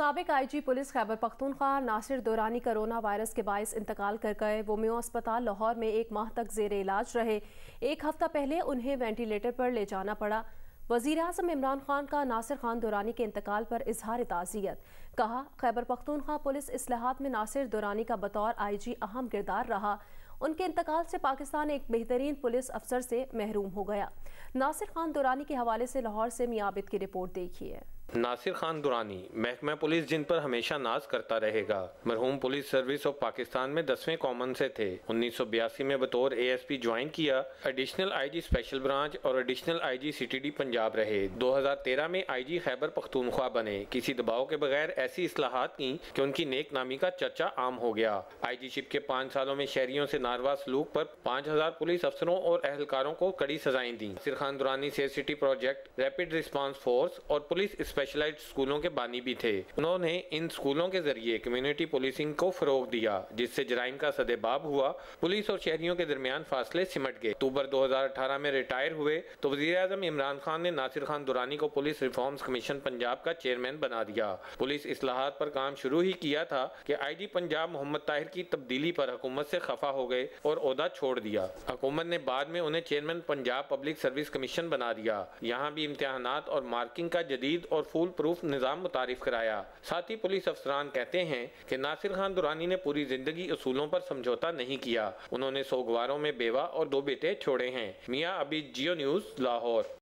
सबक I G police Khyber Pakhtunkhwa Nasir Durrani corona virus के बायस इंतकाल कर गए। वो म्यो अस्पताल लाहौर में एक माह तक जेर इलाज रहे। एक हफ़्ता पहले उन्हें वेंटिलेटर पर ले जाना पड़ा। वज़ीर अजम इमरान खान का नासिर खान दुरानी के इंतकाल पर इजहार ताज़ियत। कहा, खैबर पख्तूनख्वा पुलिस असलाहत में नासिर दुरानी का बतौर आई जी अहम किरदार रहा। उनके इंतकाल से पाकिस्तान एक बेहतरीन पुलिस अफसर से महरूम हो गया। नासिर खान दुरानी के हवाले से लाहौर से मियाबिद की रिपोर्ट देखिए। नासिर खान दुरानी, महकमा पुलिस जिन पर हमेशा नाज करता रहेगा। मरहूम पुलिस सर्विस ऑफ़ पाकिस्तान में दसवें कॉमन से थे। उन्नीस सौ बयासी में बतौर एएसपी ज्वाइन किया एडिशनल आईजी स्पेशल ब्रांच और एडिशनल आईजी सीटीडी पंजाब रहे। 2013 में आईजी खैबर पख्तूनख्वा बने। किसी दबाव के बगैर ऐसी असलाहत की कि उनकी नेक नामी का चर्चा आम हो गया। आई शिप के पाँच सालों में शहरियों से नारवा सलूक पर पाँच हज़ार पुलिस अफसरों और अहलकारों को कड़ी सजाएँ दी। सिर Khan Durrani safe city project rapid response force और पुलिस स्पेशलाइज्ड स्कूलों के बानी भी थे उन्होंने इन स्कूलों के ज़रिए कम्युनिटी पुलिसिंग को फरोग दिया जिससे जराइम का सदेबाब हुआ पुलिस और शहरियों के दरमियान फासले सिमट गए अक्टूबर 2018 में रिटायर हुए तो वजी इमरान खान ने नासिर खान दुरानी को पुलिस रिफॉर्म्स कमीशन पंजाब का चेयरमैन बना दिया पुलिस असलाहत पर काम शुरू ही किया था कि आई जी पंजाब मोहम्मद ताहिर की तब्दीली पर हुकूमत से खफा हो गए और अहदा छोड़ दिया हुकूमत ने बाद में उन्हें chairman Punjab public service commission बना दिया यहाँ भी इम्तहान और मार्किंग का जदीद और फुल प्रूफ निज़ाम मुतारिफ कराया। साथ ही पुलिस अफसरान कहते हैं कि नासिर खान दुरानी ने पूरी ज़िंदगी असूलों पर समझौता नहीं किया। उन्होंने सोगवारों में बेवा और दो बेटे छोड़े हैं। मियाँ अभी जियो न्यूज़, लाहौर।